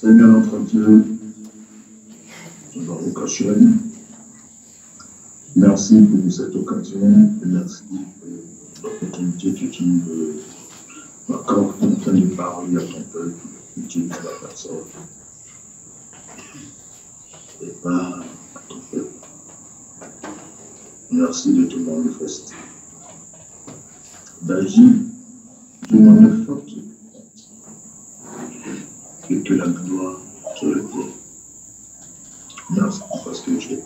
Seigneur notre Dieu, notre occasion, merci pour cette occasion et merci pour l'opportunité que tu m'accordes en train parler à ton peuple, utiliser la personne et pas à ton peuple. Merci de te manifester. D'agir de manière forte et que la gloire te revienne. Merci parce que tu es.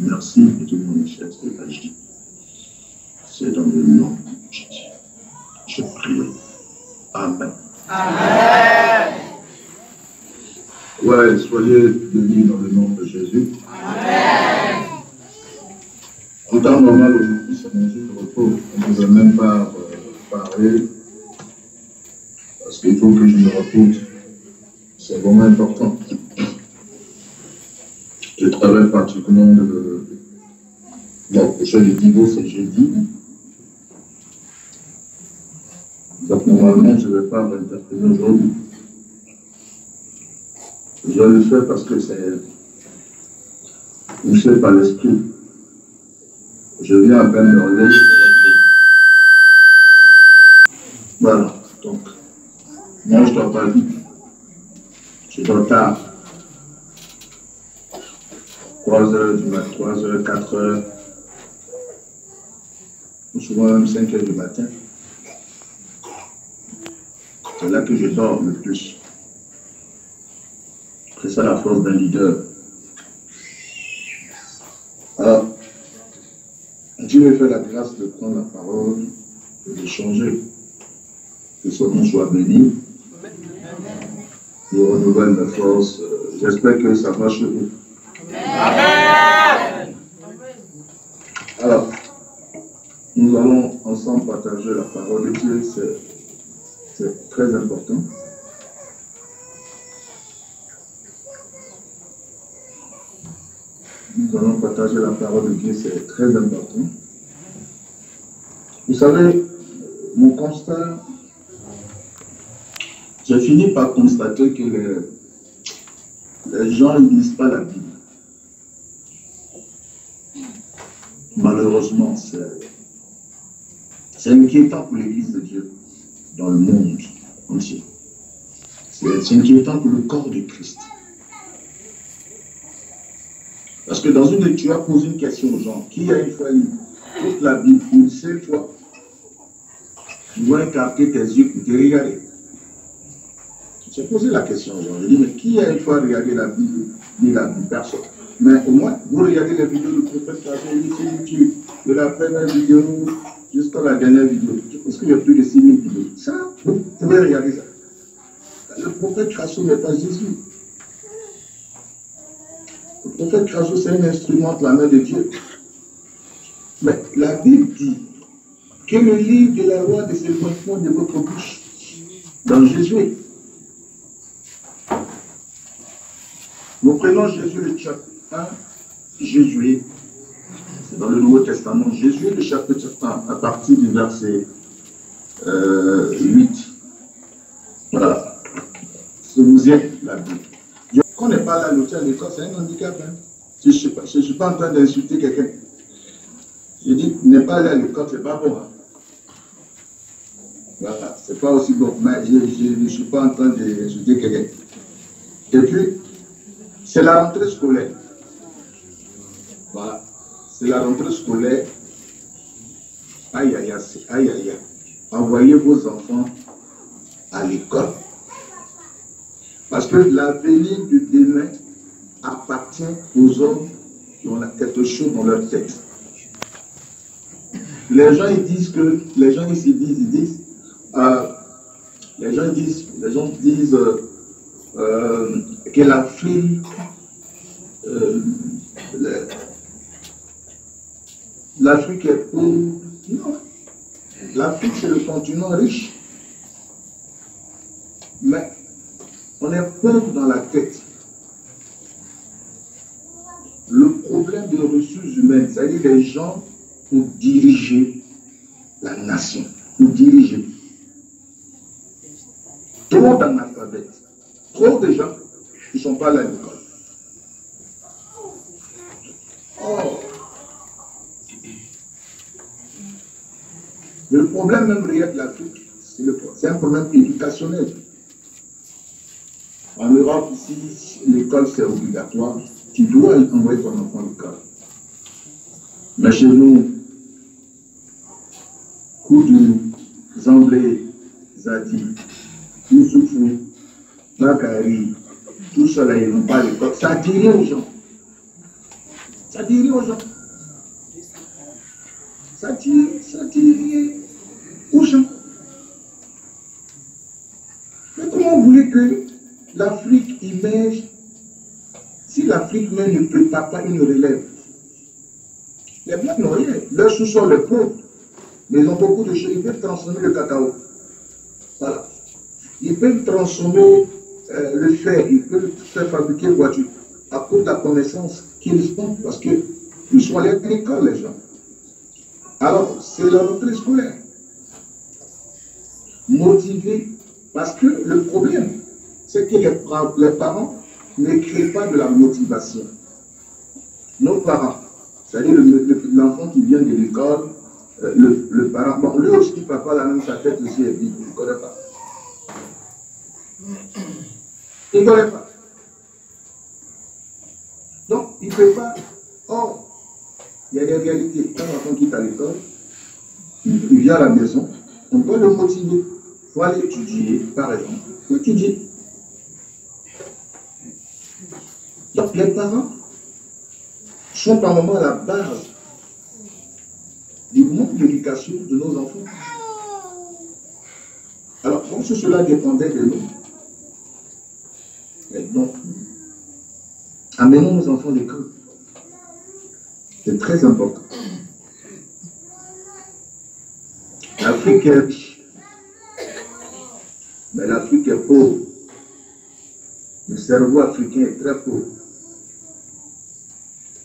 Merci de te manifester d'agir. C'est dans le nom de Jésus. Je prie. Amen. Amen. Ouais, soyez bénis dans le nom de Jésus. Amen. En temps normal, aujourd'hui, c'est mon jour de repos. On ne veut même pas euh, parler qu'il faut que je me repose. C'est vraiment important. Je travaille particulièrement le. Bon, prochain le divorce, c'est jeudi. Donc, normalement, je ne vais pas m'interpréter aujourd'hui. Je le fais parce que c'est poussé par l'esprit. Je viens à peine de relais. Voilà, moi je dois pas. Je dois tard. 3 heures du matin, 3 heures, 4 heures, ou souvent même 5 heures du matin. C'est là que je dors le plus. C'est ça la force d'un leader. Alors, Dieu me fait la grâce de prendre la parole et d'échanger. Que son nom soit béni. Il renouvelle ma force. J'espère que ça chez vous. Amen. Alors, nous allons ensemble partager la parole de Dieu. C'est très important. Nous allons partager la parole de Dieu, c'est très important. Vous savez, mon constat, j'ai fini par constater que les, gens ne lisent pas la Bible. Malheureusement, c'est inquiétant pour l'Église de Dieu dans le monde entier. C'est inquiétant pour le corps de Christ. Parce que dans une tu as posé une question aux gens, qui a une fois lu toute la Bible? Une seule fois Tu dois écarter tes yeux pour te regarder. J'ai posé la question aux gens, j'ai dit, mais qui a une fois regardé la Bible, ni la Bible Personne? Mais au moins, vous regardez les vidéos du prophète qui a fait sur YouTube, de la première vidéo jusqu'à la dernière vidéo. Je qu'il y a plus de 6000 vidéos. Ça, vous pouvez regarder ça. Le prophète Crasso n'est pas Jésus. Le prophète Crasso, c'est un instrument de la main de Dieu. Mais la Bible dit que le livre de la loi de s'éloignement de votre bouche, dans Jésus, nous prenons Jésus le chapitre 1, Jésus, c'est dans le Nouveau Testament, Jésus le chapitre 1, à partir du verset euh, 8. Voilà. Si vous êtes la Bible. Je ne connais pas la notion à l'école, c'est un handicap. hein. Je ne suis, pas- en train d'insulter quelqu'un. Je dis, ne pas aller à l'école, c'est pas bon. hein. Voilà, c'est pas aussi bon. Mais je ne suis pas en train d'insulter quelqu'un. Et puis, c'est la rentrée scolaire. Voilà. C'est la rentrée scolaire. Aïe, aïe, aïe, aïe. Envoyez vos enfants à l'école. Parce que l'avenir de demain appartient aux hommes qui ont la tête chaude dans leur tête. Les gens ils disent que, les gens ici disent, ils disent, euh, les gens disent, les gens disent euh, euh, que l'Afrique, euh, l'Afrique est pauvre. Non. L'Afrique c'est le continent riche. Mais on est pauvre dans la tête. Le problème des ressources humaines, c'est-à-dire les gens pour diriger la nation, pour diriger. Trop d'analphabètes. Pas à l'école. Oh. Le problème même réel de l'Afrique, c'est un problème éducationnel. En Europe, ici, l'école c'est obligatoire. Tu dois envoyer ton enfant à l'école. Mais chez nous, Koudou, Zamblé, Zadi, Youssoufou, Bakari, tout cela, ils n'ont pas l'école. Ça dirait aux gens. Ça dirait aux gens. Ça dirait, ça dirait aux gens. Mais comment vous voulez que l'Afrique immerge si l'Afrique même ne prépare pas une relève? Les Blancs n'ont rien. Leur sous-sol est pauvre. Mais ils ont beaucoup de choses. Ils peuvent transformer le cacao. Voilà. Ils peuvent transformer euh, le fer. Ils peuvent faire fabriquer une voiture à cause de la connaissance qu'ils ont. Parce qu'ils sont allés à l'école, les gens. Alors, c'est la rentrée scolaire. Motiver. Parce que le problème, c'est que les, parents ne créent pas de la motivation. Nos parents, c'est-à-dire l'enfant qui vient de l'école, euh, le, parent, bon, lui aussi, papa, la même sa tête aussi est vide, il ne connaît pas. Il ne connaît pas. Donc, il ne peut pas. Or, il y a des réalités. Quand l'enfant quitte à l'école, il vient à la maison, on peut le motiver. Il faut aller étudier, par exemple. Il faut étudier. Donc, les parents sont par moment à la base du manque d'éducation de nos enfants. Alors, comme si cela dépendait de nous, donc, amenons nos enfants à l'école. C'est très important. L'Afrique est riche, mais l'Afrique est pauvre. Le cerveau africain est très pauvre.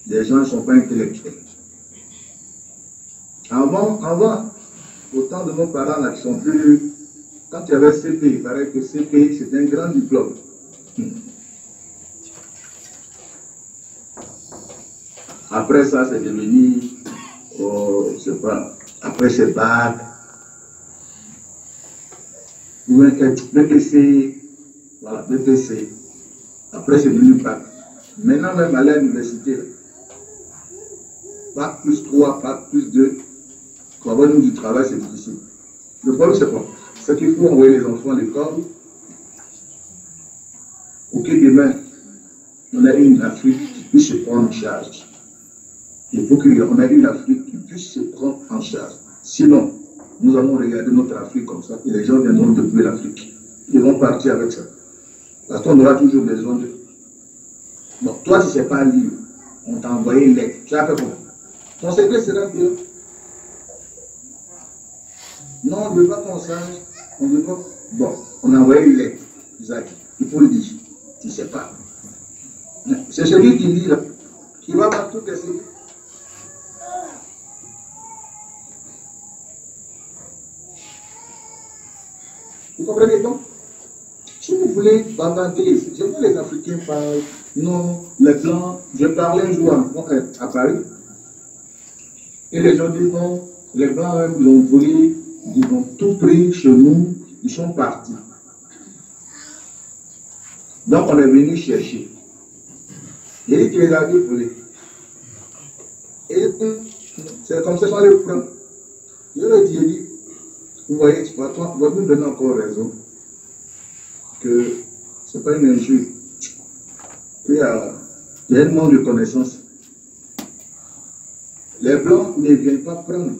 Les gens ne sont pas intellectuels. Avant, avant, au temps de nos parents là, qui sont plus. Quand il y avait CP, il paraît que CP, c'est un grand diplôme. Après ça, c'est devenu, oh, je sais pas, après c'est bac, ou un BPC, voilà, BPC. Après c'est devenu bac. Maintenant même à l'université, bac plus 3, bac plus 2, pour avoir nous du travail, c'est difficile. Le problème, c'est quoi? C'est qu'il faut envoyer les enfants à l'école pour que demain, on ait une Afrique qui puisse se prendre en charge. Il faut qu'on ait une Afrique qui puisse se prendre en charge. Sinon, nous allons regarder notre Afrique comme ça et les gens viendront depuis l'Afrique. Ils vont partir avec ça. Parce qu'on aura toujours besoin de. Donc, toi, tu ne sais pas lire. On t'a envoyé une lettre. Tu as fait comment Ton secret sera bien. Non, on ne veut pas qu'on sache. On veut pas. Bon, on a envoyé une lettre. Il faut le dire. Tu ne sais pas. C'est celui qui lit là, qui va partout casser. Vous comprenez donc Si vous voulez bavarder, je vois les Africains parler, non, les Blancs, je parlais un jour à, Paris, et les gens disent non, les Blancs, ils ont volé, ils ont tout pris chez nous, ils sont partis. Donc on est venu chercher. Il dit qu'il a dit voler. Et c'est comme ça qu'on les prend. Je ai dit, vous voyez, tu vas, toi, nous donner encore raison que ce n'est pas une injure. Il y a, un manque de connaissances. Les blancs ne viennent pas prendre.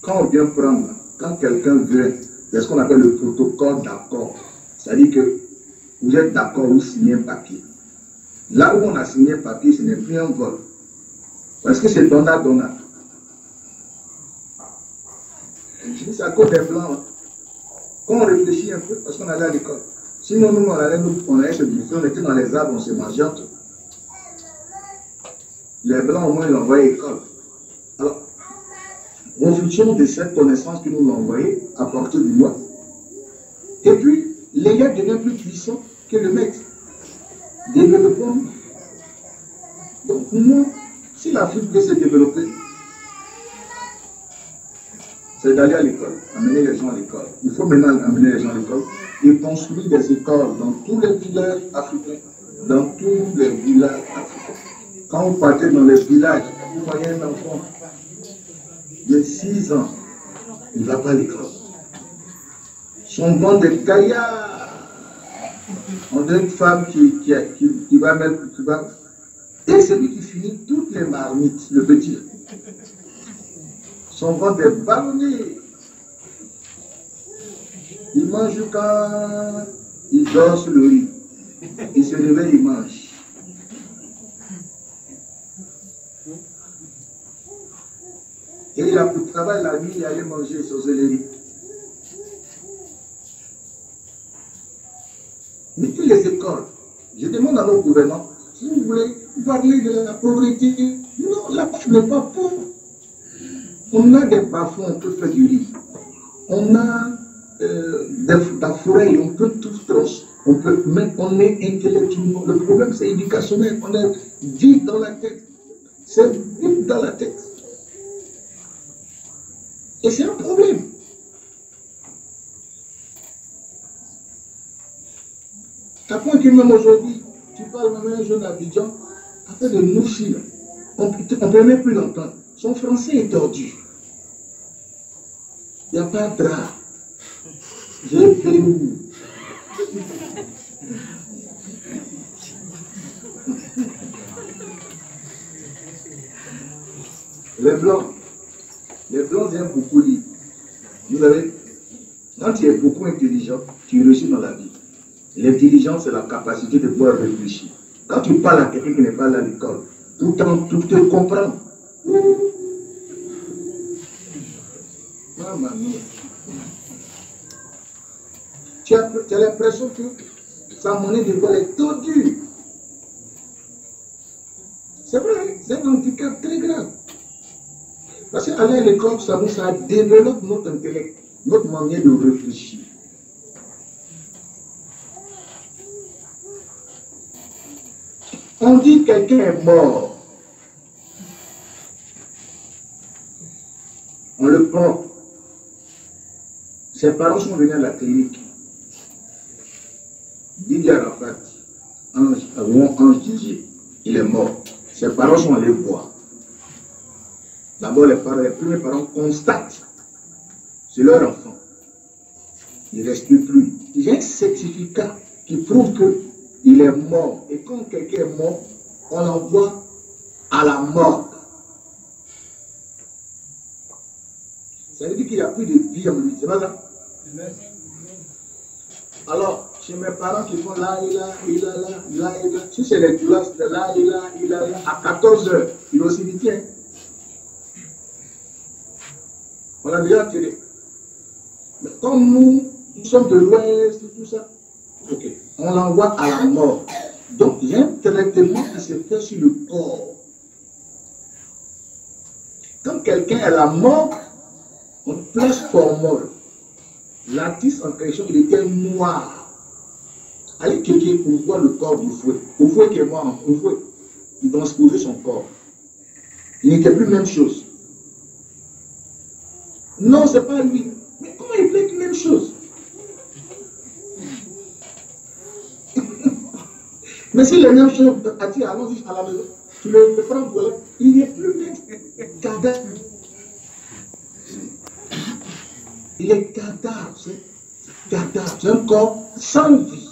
Quand on vient prendre, quand quelqu'un vient, c'est ce qu'on appelle le protocole d'accord. C'est-à-dire que vous êtes d'accord, vous signez un papier. Là où on a signé un papier, ce n'est plus un vol. Parce que c'est donnant-donnant. Je dis, c'est à cause des blancs. Hein. Quand on réfléchit un peu, parce qu'on allait à l'école. Sinon, nous, on allait, on allait se on était dans les arbres, on se mangeait Les blancs, au moins, ils envoyaient à l'école. Alors, en fonction de cette connaissance qu'ils nous ont envoyée, à partir du mois, et puis, l'élève devient plus puissant que le maître. développement. Donc, nous, si l'Afrique veut se développer, c'est d'aller à l'école, amener les gens à l'école. Il faut maintenant amener les gens à l'école et construire des écoles dans tous les villages africains, dans tous les villages africains. Quand vous partez dans les villages, vous voyez un enfant de 6 ans, il ne va pas à l'école. Son bon de gaillards. On a une femme qui, qui, qui, qui va mettre, qui va. Et c'est lui qui finit toutes les marmites, le petit. Son ventre est ballonné. Il mange quand il dort sur le riz. Il se réveille, il mange. Et il a pour travail la nuit, il allait manger sur riz. Mais toutes les écoles, je demande à nos gouvernants, si vous voulez parler de la pauvreté, non, la pauvreté n'est pas pauvre. On a des parfums, on peut faire du riz. On a euh, des, la forêt, on peut tout trancher. On peut, mais on est intellectuellement. Le problème, c'est éducationnel. On est vide dans la tête. C'est vide dans la tête. Et c'est un problème. À point que même aujourd'hui, tu parles même à un jeune Abidjan, afin de nous on ne peut même plus l'entendre. Son français est tordu. Il n'y a pas de drap. J'ai fait où Les blancs, les blancs aiment beaucoup lire. Vous savez, quand tu es beaucoup intelligent, tu réussis dans la vie. L'intelligence, c'est la capacité de pouvoir réfléchir. Quand tu parles à quelqu'un qui n'est pas là à l'école, pourtant, tu te tu as, l'impression que sa monnaie de voile est tordue. C'est vrai, c'est un handicap très grave. Parce qu'aller à l'école, ça, ça développe notre intellect, notre manière de réfléchir. On dit que quelqu'un est mort. On le prend. Ses parents sont venus à la clinique. Didier Arafat, ange, ange Didier, il est mort. Ses parents sont allés voir. D'abord, les, premiers parents constatent c'est leur enfant. Il ne respire plus. A un certificat qui prouve qu'il est mort. Et quand quelqu'un est mort, on l'envoie à la mort. Ça veut dire qu'il n'y a plus de vie en lui. C'est pas ça? Alors, chez mes parents qui font là, il a, il a, là, là, il a. Si c'est les classes de là, il a, il a, là, à 14 heures, il est au cimetière. On a déjà tiré. Mais comme nous, nous sommes de l'Ouest, tout ça, on l'envoie à la mort. Donc, il y a un traitement qui se fait sur le corps. Quand quelqu'un est à la mort, on place formol. L'artiste en question, il était noir. Allez checker pour voir le corps du fouet. Au fouet qui est mort, au fouet, il transposait son corps. Il n'était plus même chose. Non, ce n'est pas lui. Mais comment il peut être même chose? Mais si les mêmes choses, allons-y à la maison, tu le prends pour là, il n'est plus même cadavre. Il est cadavre, c'est cadavre, un corps sans vie.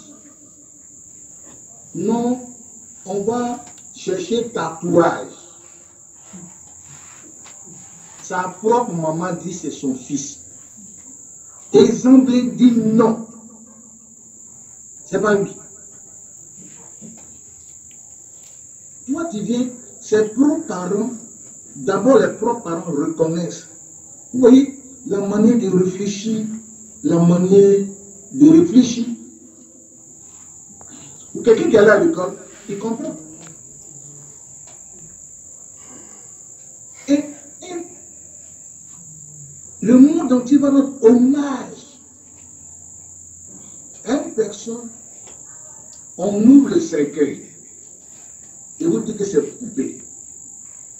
Non, on va chercher tatouage. Sa propre maman dit c'est son fils. Et Zamblé dit non. C'est pas lui. Toi, tu viens, ses propres parents, d'abord les propres parents reconnaissent. Vous voyez, la manière de réfléchir, la manière de réfléchir. Ou quelqu'un qui allé à l'école, il comprend. Et, et le monde entier va rendre hommage à une personne On ouvre le cercueil et vous dites que c'est coupé.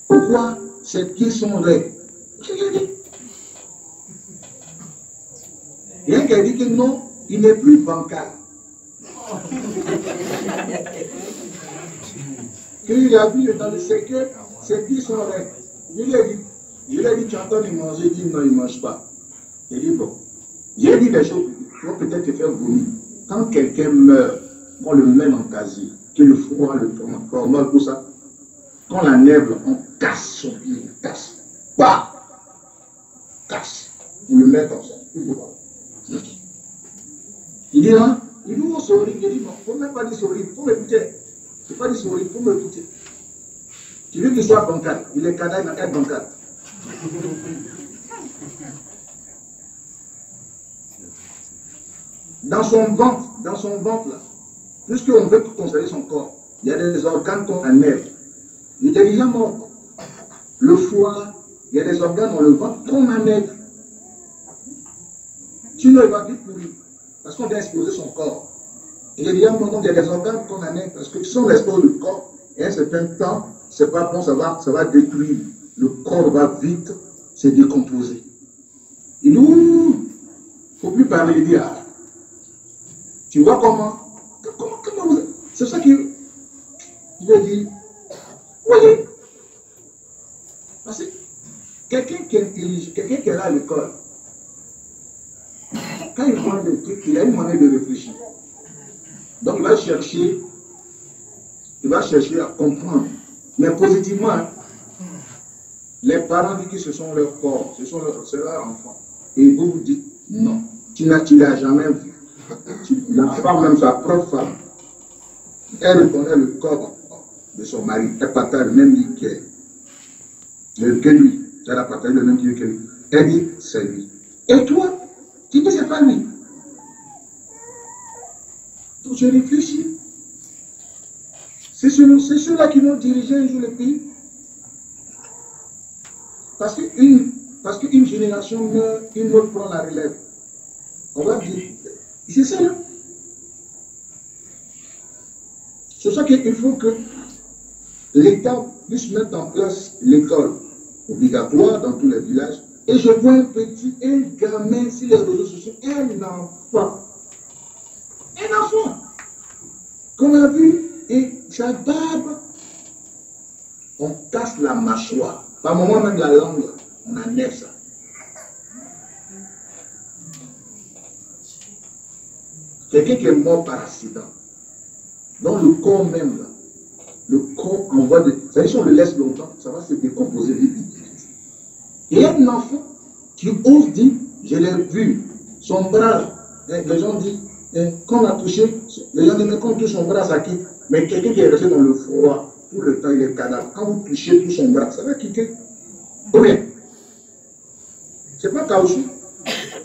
Pourquoi ces pieds sont raides? Qu'elle dit que non, il n'est plus bancal. il a vu dans le cercueil, ses pieds sont raides. Je lui ai dit, je lui ai dit, tu entends il manger Il dit non, il ne mange pas. Il dit bon. J'ai dit des choses qui vont peut-être te faire vomir. Quand quelqu'un meurt, on le met en casier, que le froid, le formol, tout ça, quand la nègre, on casse son pied, on casse. Bah Casse. On le met comme ça. Il dit, non, il ne faut même pas dire sourire, il faut m'écouter. Ne faut pas dire il faut m'écouter. Tu veux qu'il soit bancal, il est canal, il n'a qu'à être bancal. Dans son ventre, dans son ventre là, puisqu'on veut conserver son corps, il y a des organes qu'on enlève. Il est mort. Le foie, il y a des organes dans le ventre qu'on enlève. Sinon, il va vite mourir. Parce qu'on vient exposer son corps. Déjà mort, donc il y a des organes qu'on enlève. Parce que si on expose le corps, et un certain temps, c'est pas bon, ça va, ça va détruire. Le corps va vite se décomposer. Il ne faut plus parler. Il dit, ah, tu vois comment Comment, comment vous C'est ça qui. Il a dit, voyez? Parce que quelqu'un qui est intelligent, quelqu'un qui est là à l'école, quand il prend des trucs, il a une manière de réfléchir. Donc il va chercher, il va chercher à comprendre. Mais positivement, hein, les parents disent que ce sont leurs corps, ce sont leurs, leur enfants. Et vous vous dites, non, tu n'as jamais vu. La femme, même sa propre femme, elle reconnaît le corps de son mari. Elle partage le même lit que lui. Elle a le même que lui. Elle dit, c'est lui. Et toi, c'est pas lui. Donc je réfléchis. C'est ceux-là qui vont diriger un jour le pays. Parce qu'une parce qu'une génération meurt, une autre prend la relève. On va dire, c'est ça. Hein. C'est ça qu'il faut que l'État puisse mettre en place l'école obligatoire dans tous les villages. Et je vois un petit, un gamin sur les réseaux sociaux, un enfant. Un enfant. Qu'on a vu, et sa barbe, on casse la mâchoire. Par moment même la langue, on enlève ça. Quelqu'un qui est mort par accident, dans le corps même, là, le corps envoie de. Ça si on le laisse longtemps, ça va se décomposer vite. Il y a un enfant qui ose dire Je l'ai vu, son bras, hein, les gens disent hein, Quand on a touché, les gens disent Mais quand on touche son bras, ça quitte. Mais quelqu'un qui est resté dans le froid, tout le temps, il est cadavre. Quand vous touchez tout son bras, ça va quitter. Combien Ce n'est pas caoutchouc.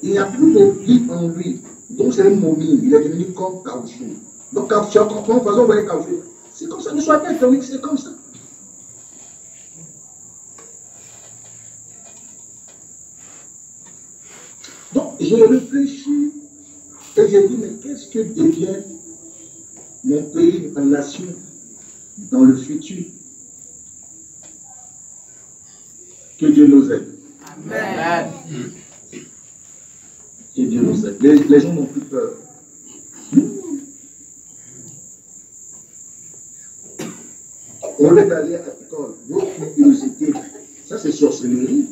Il n'y a plus de vie en lui. Donc c'est un momie. Il est devenu comme caoutchouc. Donc quand comprends, façon, vous voyez caoutchouc. C'est comme ça. Ne sois pas étonné c'est comme ça. Donc j'ai réfléchi et j'ai dit, mais qu'est-ce que devient mon pays, ma nation dans le futur? Que Dieu nous aide. Amen. Que Dieu nous aide. Les, gens n'ont plus peur. On est allé à l'école, votre curiosité, ça c'est sorcellerie.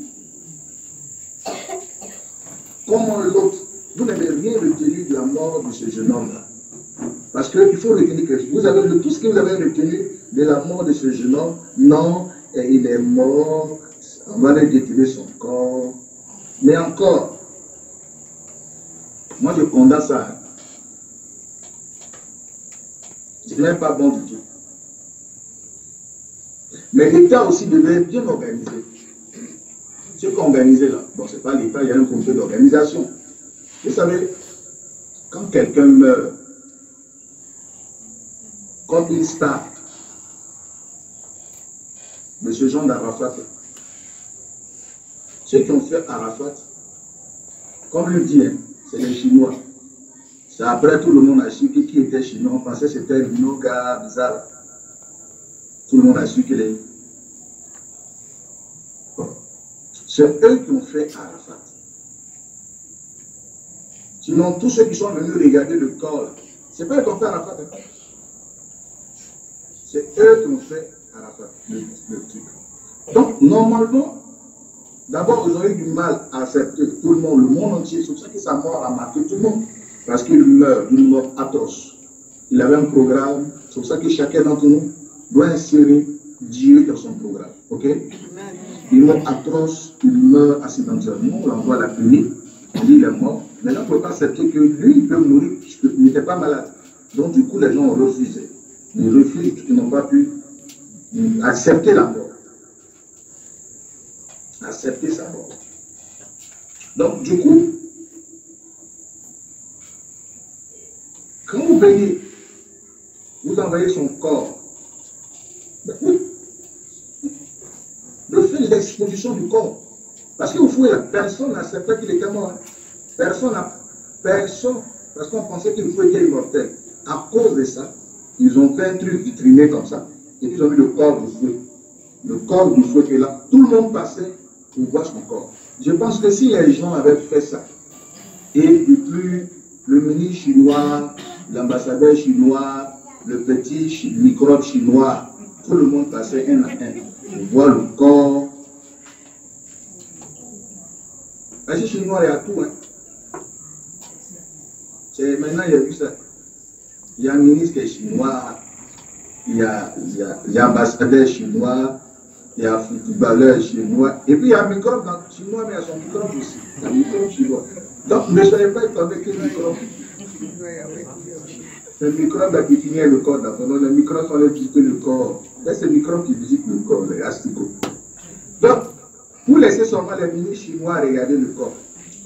Comment l'autre, vous n'avez rien retenu de la mort de ce jeune homme-là. Parce qu'il faut retenir que vous avez tout ce que vous avez retenu de la mort de ce jeune homme, non, il est mort, on va aller détruire son corps. Mais encore, moi je condamne ça. Ce n'est pas bon du tout. Mais l'État aussi devait bien organiser. Organisé là, bon, c'est pas l'État, il y a un comité d'organisation. Vous savez, quand quelqu'un meurt, quand il star, M. Jean d'Arafat, ceux qui ont fait Arafat, comme le dit, hein, c'est les Chinois. C'est après tout le monde a su qui, était chinois. On pensait que c'était gars bizarre. Tout le monde a su qu'il est. C'est eux qui ont fait Arafat. Sinon, tous ceux qui sont venus regarder le corps, c'est pas eux qui ont fait Arafat. Hein. C'est eux qui ont fait Arafat, le, le truc. Donc, normalement, d'abord, ils ont eu du mal à accepter tout le monde, le monde entier. C'est pour ça que sa mort a marqué tout le monde. Parce qu'il meurt d'une mort atroce. Il avait un programme. C'est pour ça que chacun d'entre nous doit insérer Dieu dans son programme. Ok? Il meurt atroce, il meurt accidentellement, on l'envoie à la clinique, on dit il est mort. Maintenant, on ne peut pas accepter que lui, il peut mourir puisqu'il n'était pas malade. Donc, du coup, les gens ont refusé. Ils refusent qu'ils n'ont pas pu accepter la mort. Accepter sa mort. Donc, du coup, quand vous venez, vous envoyez son corps, ben le fait l'exposition du corps. Parce qu'au fond, personne n'acceptait qu'il était mort. Personne n'a. Personne. Parce qu'on pensait qu'il faut être immortel. À cause de ça, ils ont fait un truc vitriné comme ça. Et ils ont mis le corps du feu. Le corps du qui est là. Tout le monde passait pour voir son corps. Je pense que si les gens avaient fait ça, et depuis le ministre chinois, l'ambassadeur chinois, le petit microbe chinois, tout le monde passait un à un pour voir le corps. Parce que chinois, il y a tout. Hein. Maintenant, il y a vu ça. Il y a un ministre qui est chinois, il y a, y a, y a ambassadeur chinois, il y a footballeur chinois, et puis il y a un microbe dans, chinois, mais il y a son microbe aussi. Il y a un microbe chinois. Donc ne soyez pas étonné que le microbe. Le microbe qui finit le corps d'abord. Le microbe sont les visiter le corps. C'est le microbe qui visite le corps, les asticots. Donc, laissez seulement les ministres chinois regarder le corps.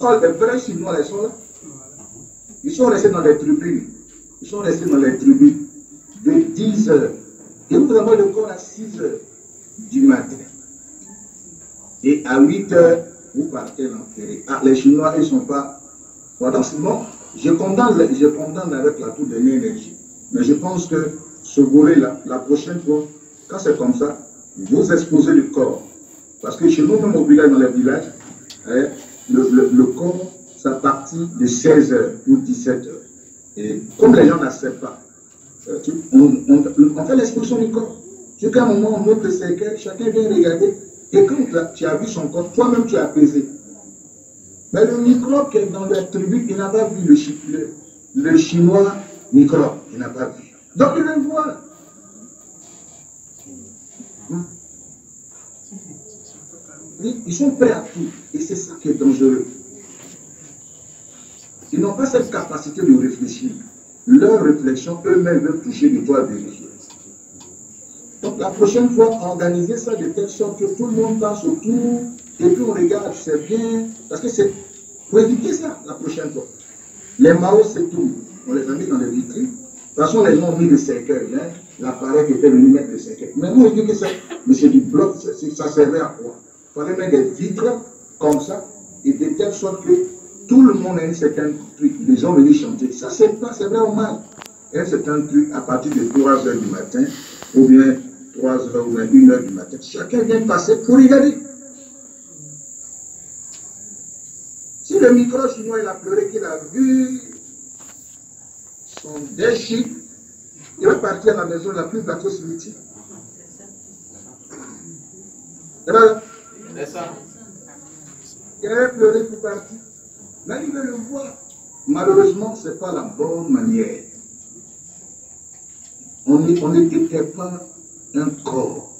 Or, les vrais chinois, ils sont là. Ils sont restés dans les tribunes. Ils sont restés dans les tribunes de 10 heures. Et vous avez le corps à 6 heures du matin. Et à 8 heures, vous partez l'enterrer. Ah, les Chinois, ils ne sont pas. Voilà, sinon, je condamne, je condamne avec la toute dernière énergie. Mais je pense que ce volet-là, la prochaine fois, quand c'est comme ça, vous exposez le corps. Parce que chez nous, même au village, dans les villages, hein, le, corps, ça partit de 16h ou 17h. Et comme les gens n'acceptent pas, euh, on, fait l'exposition du corps. Jusqu'à un moment, on montre le cercueil, chacun vient regarder. Et quand tu as vu son corps, toi-même tu as apaisé. Mais le microbe qui est dans la tribu, il n'a pas vu le, le, chinois microbe. Il n'a pas vu. Donc il le voit. Ils sont prêts à tout. Et c'est ça qui est dangereux. Ils n'ont pas cette capacité de réfléchir. Leur réflexion, eux-mêmes veulent toucher du doigt vérifier. Donc la prochaine fois, organiser ça de telle sorte que tout le monde passe autour et puis on regarde, c'est bien, parce que c'est pour éviter ça la prochaine fois. Les Mao, c'est tout. On les a mis dans les vitrines. De toute façon, les gens ont mis le cercueil, hein, l'appareil qui était venu mettre le cercueil. Mais nous, on dit que ça, mais c'est du bloc, ça servait à quoi? Il fallait mettre des vitres comme ça, et de telle sorte que tout le monde a un certain truc. Les gens venaient chanter. Ça, c'est pas, c'est vraiment mal? Et un truc à partir de 3 heures du matin, ou bien 3 heures ou bien 1 heure du matin. Chacun vient passer pour regarder. Si le micro chinois il a pleuré qu'il a vu son déchet, il va partir à la maison, il n'a plus bateau cimetière. C'est ça. Il avait pleuré pour partir. Mais il veut le voir. Malheureusement, ce n'est pas la bonne manière. On n'était pas un corps.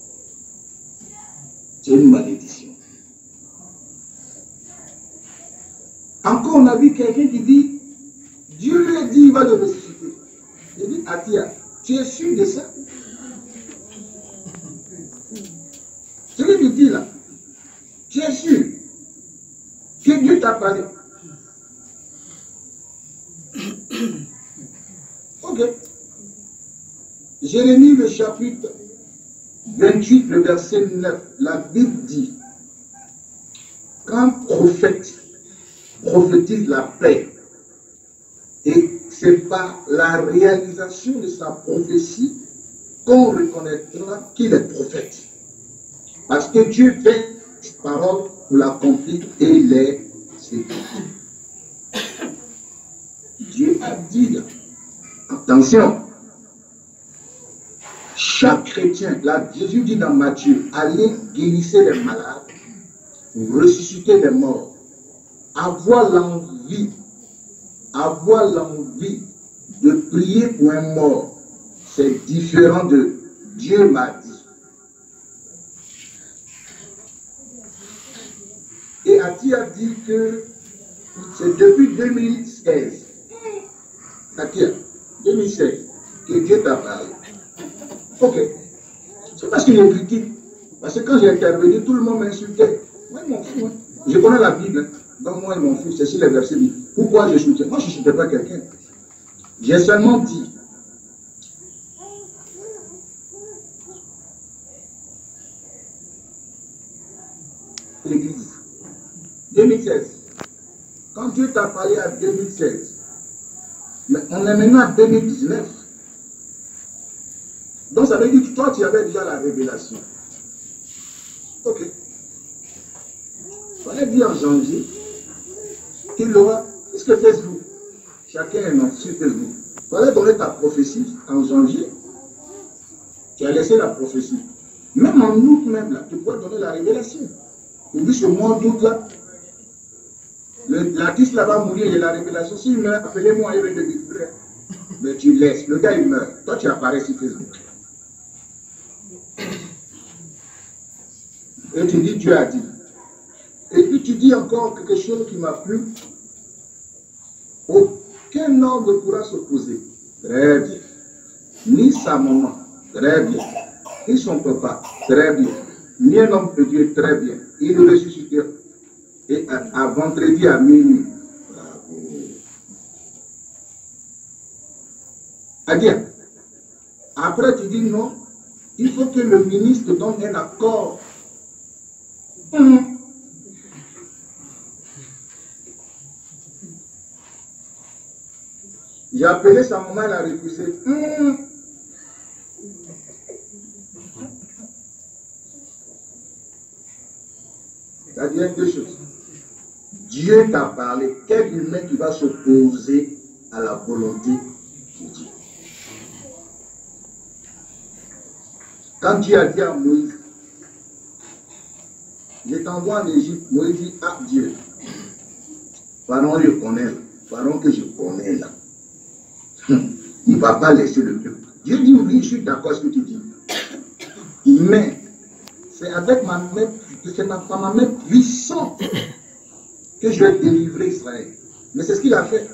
C'est une malédiction. Encore, on a vu quelqu'un qui dit, Dieu lui a dit, il va le ressusciter. Il dit, Atia, tu es sûr de ça? Celui qui dit là, es sûr que Dieu t'a parlé. ok. Jérémie, le chapitre 28, le verset 9, la Bible dit, quand prophète prophétise la paix et c'est par la réalisation de sa prophétie qu'on reconnaîtra qu'il est prophète. Parce que Dieu fait parole pour l'accomplir et les Dieu a dit, attention, chaque chrétien, là, Jésus dit dans Matthieu, allez guérir les malades, ressusciter les morts, avoir l'envie, avoir l'envie de prier pour un mort, c'est différent de Dieu m'a dit. Et Ati a dit que c'est depuis 2016, Atia, 2016, que Dieu t'a parlé. Ok. C'est parce qu'il est critique. Parce que quand j'ai intervenu, tout le monde m'insultait. Moi, je m'en fous. Hein. Je connais la Bible. Hein. Donc, moi, je m'en fous. C'est sur les versets Pourquoi je soutiens Moi, je ne soutiens pas quelqu'un. J'ai seulement dit l'Église. 2016. Quand Dieu t'a parlé à 2016, mais on est maintenant à 2019. Donc ça veut dire que toi, tu avais déjà la révélation. Ok. Il fallait dire en janvier qu'il aura, puisque Facebook, chacun est sur Facebook, fallait donner ta prophétie en janvier. Tu as laissé la prophétie. Même en août même, là, tu pourrais donner la révélation. Et puis ce mois d'août là, l'artiste là va mourir de la révélation. S'il meurt, appelez-moi, il va découvrir. Mais tu laisses, le gars il meurt. Toi tu apparais sur Facebook. Et tu dis, Dieu a dit. Et puis tu dis encore quelque chose qui m'a plu. Aucun homme ne pourra s'opposer. Très bien. Ni sa maman. Très bien. Ni son papa. Très bien. Ni un homme de Dieu. Très bien. Il ressuscitera. Et à, vendredi à minuit. Adieu. Après, tu dis non. Il faut que le ministre donne un accord j'ai appelé sa maman, elle a refusé. Ça dit deux choses. Dieu t'a parlé. Quel humain qui va s'opposer à la volonté de Dieu? Quand Dieu a dit à Moïse, je t'envoie en Égypte. Moïse dit, ah Dieu, Pharaon, je connais. Pharaon que je connais là. Il ne va pas laisser le peuple. Dieu dit, oui, je suis d'accord ce que tu dis. Mais c'est avec ma main, c'est ma main puissante que je vais délivrer Israël. Mais c'est ce qu'il a fait.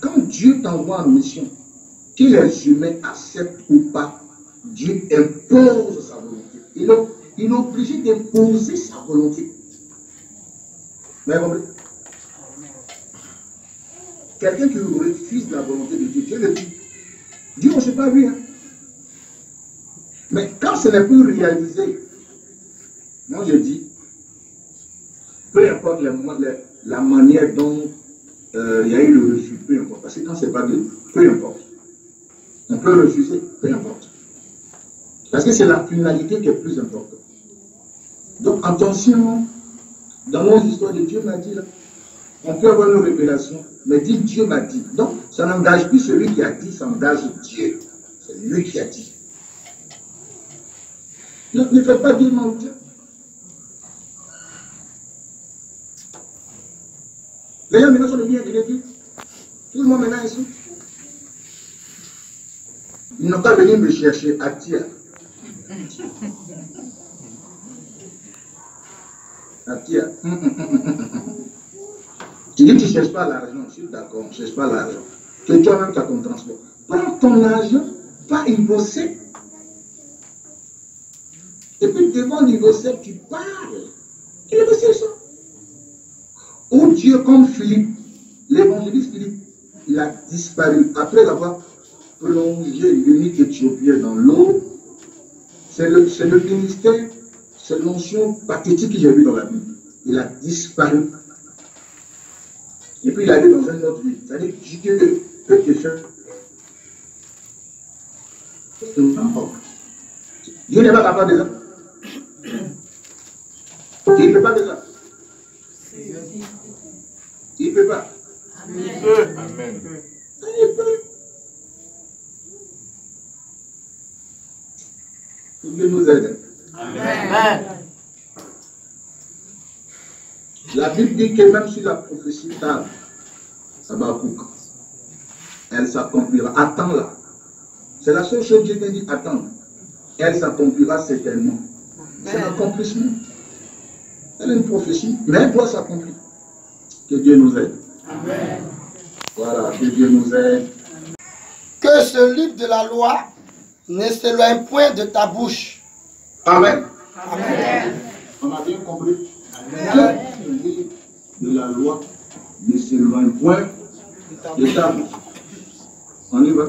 Quand Dieu t'envoie en mission, que les humains acceptent ou pas, Dieu impose sa volonté. Il est obligé d'imposer sa volonté. Vous avez compris? Quelqu'un qui refuse la volonté de Dieu, Dieu le dit. Dieu, on ne sait pas vu. Hein? Mais quand ce n'est plus réalisé, moi je dis, peu importe la, manière dont il y a eu le refus, peu importe. Parce que quand ce n'est pas Dieu, peu importe. On peut refuser, peu importe. Parce que c'est la finalité qui est plus importante. Donc attention, dans nos histoires de Dieu m'a dit on peut avoir une révélation, mais dit Dieu m'a dit. Donc ça n'engage plus celui qui a dit, ça engage Dieu. C'est lui qui a dit. Ne, ne faites pas dire mentir. Gens maintenant sont devenus intellectuels. Tout le monde maintenant ici. Ils n'ont pas venu me chercher à dire. Tu dis tu ne cherches pas l'argent, je suis d'accord, tu ne cherches pas l'argent. Que toi-même tu as ton transport. Prends ton argent, pas bosser. Et puis devant l'Ivocep, tu parles. Et le ça. Oh Dieu, comme Philippe, l'évangéliste Philippe, il a disparu après avoir plongé l'unique Éthiopien dans l'eau. C'est le, ministère cette notion pathétique que j'ai vue dans la Bible. Il a disparu. Et puis il allé dans un autre vie. C'est-à-dire que te faire. Dieu n'est pas capable de ça. Il ne peut pas de ça. Il ne peut pas. Il peut. Amen. Il peut. Dieu nous aide. Amen. La Bible dit que même si la prophétie tarde, Habakkuk, elle s'accomplira. Attends-la. C'est la seule chose que Dieu m'a dit, attends. Elle s'accomplira certainement. C'est l'accomplissement. Elle est une prophétie, mais elle doit s'accomplir. Que Dieu nous aide. Amen. Voilà, que Dieu nous aide. Que ce livre de la loi ne s'éloigne point de ta bouche. Amen. Amen. On a bien compris. Que ce livre de la loi ne s'éloigne point de ta bouche. On y va.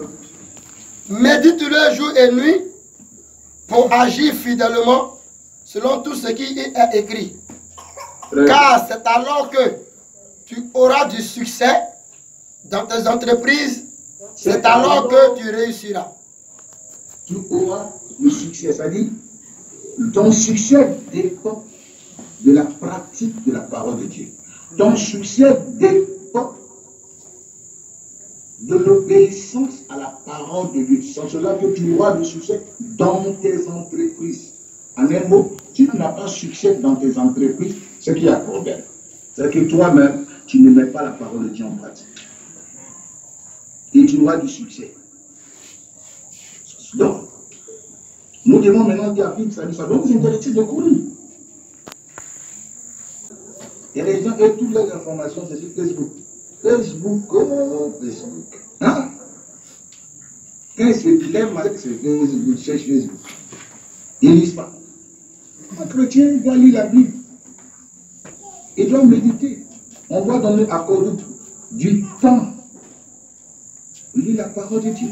Médite-le jour et nuit pour agir fidèlement selon tout ce qui y est écrit. Bien. Car c'est alors que tu auras du succès dans tes entreprises. C'est alors que tu réussiras. tu auras le succès. C'est-à-dire, ton succès dépend de la pratique de la parole de Dieu. Ton succès dépend de l'obéissance à la parole de Dieu. C'est cela que tu auras le succès dans tes entreprises. En un mot, si tu n'as pas succès dans tes entreprises, c'est qu'il y a problème. C'est que toi-même, tu ne mets pas la parole de Dieu en pratique. Et tu auras du succès. Donc, nous devons maintenant dire à Philippe, ça doit vous intéresser de courir. Et les gens, et toutes les informations, c'est sur Facebook. Facebook, oh, Facebook. Hein? Quand ils se lèvent, matin, c'est Facebook, ils cherchent Facebook. Ils ne lisent pas. Un chrétien doit lire la Bible? Méditer. On doit donner accorder du temps. Lire la parole de Dieu.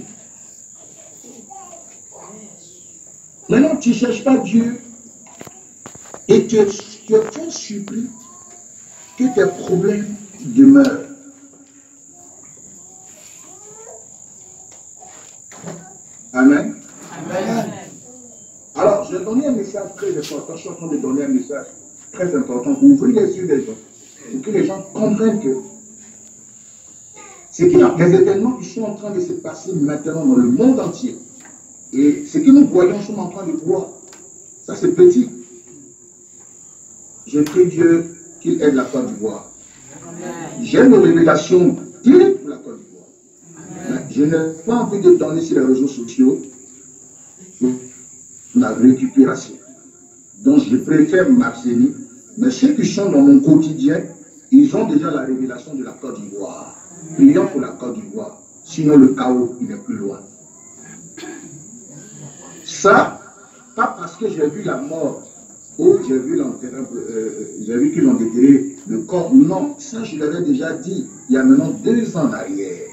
Maintenant, tu ne cherches pas Dieu et tu, tu supplies que tes problèmes demeurent. Amen. Amen. Alors, je vais donner un message très important. Je suis en train de donner un message très important ouvrir les yeux des gens. Pour que les gens comprennent que c'est des événements qui sont en train de se passer maintenant dans le monde entier. Et ce que nous voyons, sommes en train de voir. Ça, c'est petit. Je prie Dieu qu'il aide la Côte d'Ivoire. J'ai une révélation directe pour la Côte d'Ivoire. Je n'ai pas envie de donner sur les réseaux sociaux la récupération. Donc, je préfère m'abstenir. Mais ceux qui sont dans mon quotidien, ils ont déjà la révélation de la Côte d'Ivoire. Prions pour la Côte d'Ivoire. Sinon, le chaos, il est plus loin. Ça, pas parce que j'ai vu la mort ou j'ai vu euh, j'ai vu qu'ils ont déterré le corps. Non, ça je l'avais déjà dit il y a maintenant deux ans en arrière.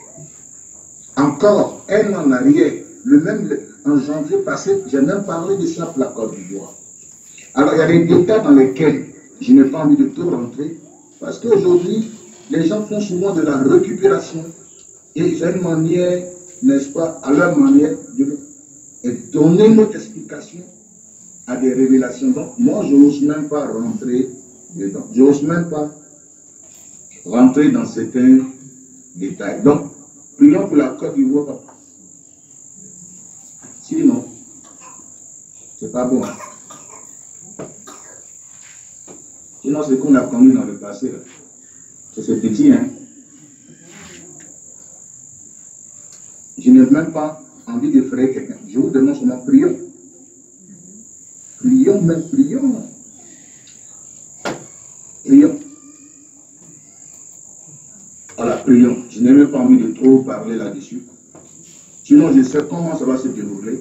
Encore un an en arrière, le même en janvier passé, j'ai même parlé de ça pour la Côte d'Ivoire. Alors il y a des détails dans lesquels je n'ai pas envie de tout rentrer parce qu'aujourd'hui, les gens font souvent de la récupération et ont une manière, n'est-ce pas, à leur manière de et donner notre explication à des révélations. Donc, moi, je n'ose même pas rentrer dedans. Je n'ose même pas rentrer dans certains détails. Donc, prions pour la Côte d'Ivoire. Sinon, c'est pas bon. hein. Sinon, ce qu'on a connu dans le passé, c'est ce petit, hein. Je n'ai même pas envie de frère quelqu'un. Je vous demande seulement prions. Prions, même prions. Prions. Voilà, prions. Je n'ai même pas envie de trop parler là-dessus. Sinon, je sais comment ça va se dérouler.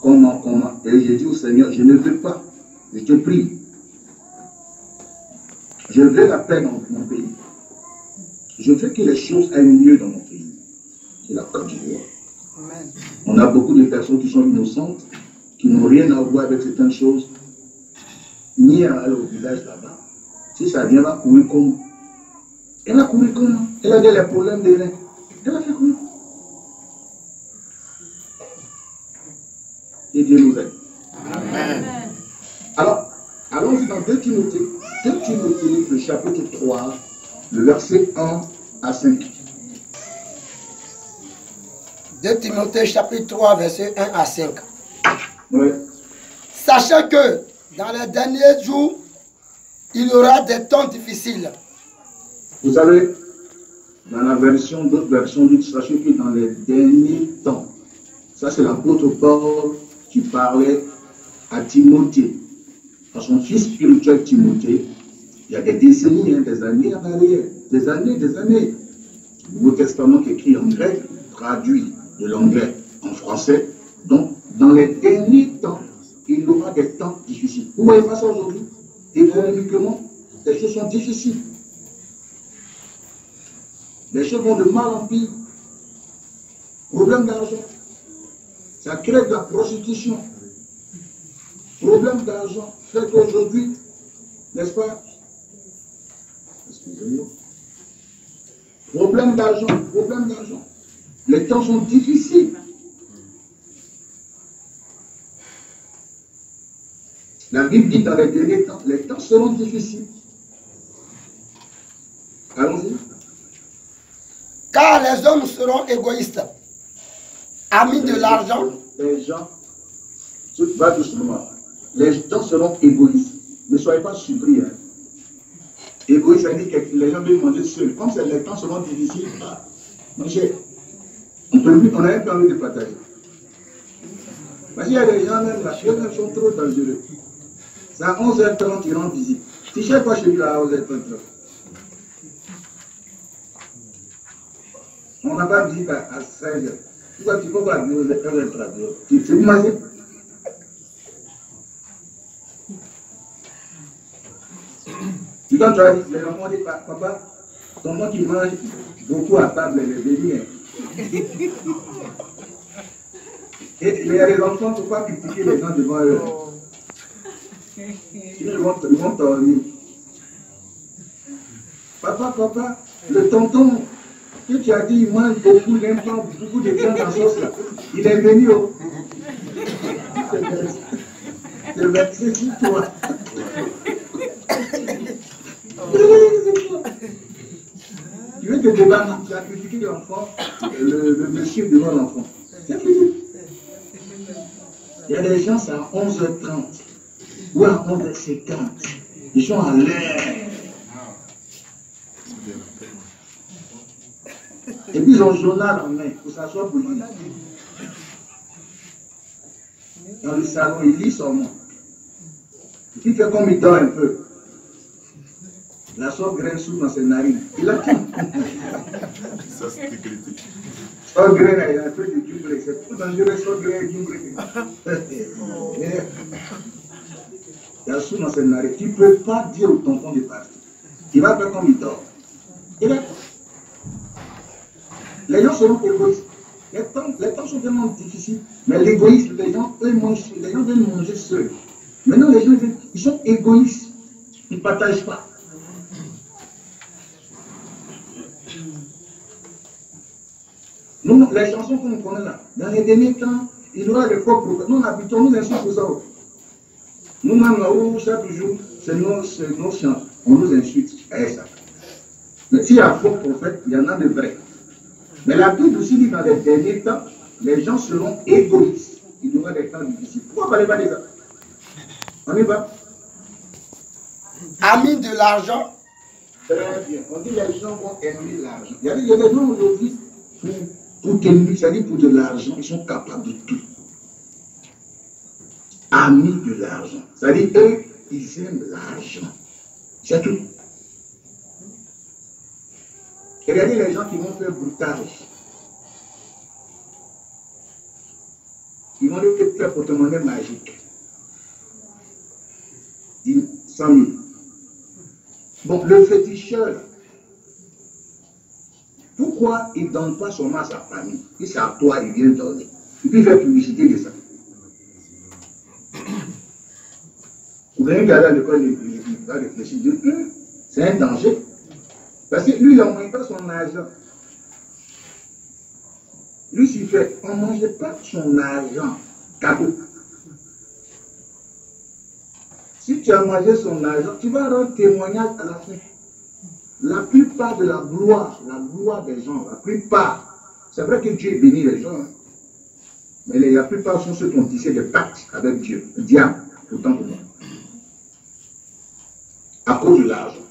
Comment, comment. Et j'ai dit au Seigneur, je ne veux pas. Je te prie. Je veux la paix dans mon pays. Je veux que les choses aillent mieux dans mon pays. C'est la Côte d'Ivoire. On a beaucoup de personnes qui sont innocentes, qui n'ont rien à voir avec certaines choses, ni à aller au village là-bas. Si ça vient, elle va courir comment Elle a couru comment Elle a des problèmes de l'un. Elle a fait comment Et Dieu nous aide. Amen. Alors, allons-y dans deux Timothée 2 Timothée, le chapitre 3, le verset 1 à 5. 2 Timothée chapitre 3, verset 1 à 5. Oui. Sachant que dans les derniers jours, il y aura des temps difficiles. Vous savez, dans la version, d'autres versions disent, sachez que dans les derniers temps, ça c'est l'apôtre Paul qui parlait à Timothée, à son fils spirituel Timothée, il y a des décennies, hein, des années en arrière, des années, des années. Le Nouveau Testament écrit en grec, traduit de l'anglais en français. Donc, dans les derniers temps, il y aura des temps difficiles. Vous voyez pas ça aujourd'hui? Économiquement, les choses sont difficiles. Les choses vont de mal en pire. Problème d'argent. Ça crée de la prostitution. Problème d'argent fait qu'aujourd'hui, n'est-ce pas? Problème d'argent, problème d'argent. Les temps sont difficiles. La Bible dit dans les derniers temps, les temps seront difficiles. Allons-y. Car les hommes seront égoïstes, amis de l'argent, Les gens, vas doucement. Les gens seront égoïstes. Ne soyez pas surpris. Hein. Égoïste, ça dire que les gens veulent manger seuls. Comme les temps seront difficiles, bah, manger. On peut plus, on n'a pas envie de partager. Parce qu'il y a des gens même là, eux-mêmes sont trop dangereux. C'est à 11h30 qu'ils rendent visite. Tu ne sais pas chez lui à 11h30. On n'a pas visite à, à 16h. Pourquoi tu peux pas aux 11h30 Tu tu imagines Tu quand tu as dit, les enfants disent, Pa- papa, ton qui mange beaucoup à table, les bénis. hein. Et les, les enfants ne faut pas critiquer les gens devant eux. Ils vont, ils vont t'orner. Papa, papa, le tonton que tu as dit, il mange beaucoup, il beaucoup de viande en sauce là. Il est venu au. C'est versé- C'est sur toi. Tu veux te débattre, tu as critiqué l'enfant, le, monsieur devant l'enfant. Il y a des gens, c'est à 11h30 ou à 11h50. Ils sont à l'air. Et puis ils ont le journal en main pour s'asseoir pour lire. Dans le salon, il lit. Et puis il fait comme il dort un peu. La sorte graine sous dans ses narines. Il a tout. Ça, c'était critique. Sort graine, il a peu de double. C'est trop dangereux, sort graine, double. Il y a sous dans ses narines. Tu ne peux pas dire au tonton de partir. Il va faire comme il dort. Il est. Les gens seront égoïstes. Les temps, les temps sont tellement difficiles. Mais l'égoïsme, les gens, eux, mangent, les gens veulent manger seuls. Maintenant, les gens, ils sont égoïstes. Ils ne partagent pas. Nous, les chansons qu'on connaît là, dans les derniers temps, il y aura des faux prophètes. Nous, habitons, nous insultons ça. Nous-mêmes, là où chaque jour, c'est nos, c'est nos sciences. On nous insulte. Eh, ça. Mais s'il y a faux prophètes, il y en a de vrais. Mais la Bible aussi dit dans les derniers temps, les gens seront égoïstes. Il y aura des temps difficiles. Pourquoi parlez pas de ça On y va amis de l'argent, Très bien. On dit les gens vont aimer l'argent. Il y a des des gens aujourd'hui, pour, pour c'est-à-dire pour de l'argent, ils sont capables de tout. Amis de l'argent. C'est-à-dire, eux, ils aiment l'argent. C'est tout. Regardez les gens qui vont faire brutage. Ils vont tu as porte-monnaie magique. Dis 100 000. Bon, le féticheur, pourquoi il ne donne pas son seulement à sa famille? Et c'est à toi, il vient donner. Il peut faire publicité de ça. Vous venez regarder à l'école, il va réfléchir, il dit, hum, c'est un danger. Parce que lui, il n'a pas son argent. Lui, il fait, on ne mange pas son argent. Cadeau. Si tu as mangé son argent, tu vas rendre témoignage à la fin. La plupart de la gloire, la gloire des gens, la plupart, c'est vrai que Dieu bénit les gens, hein. mais la plupart sont ceux qui ont tissé des pactes avec Dieu, le diable, autant que moi. À cause de l'argent.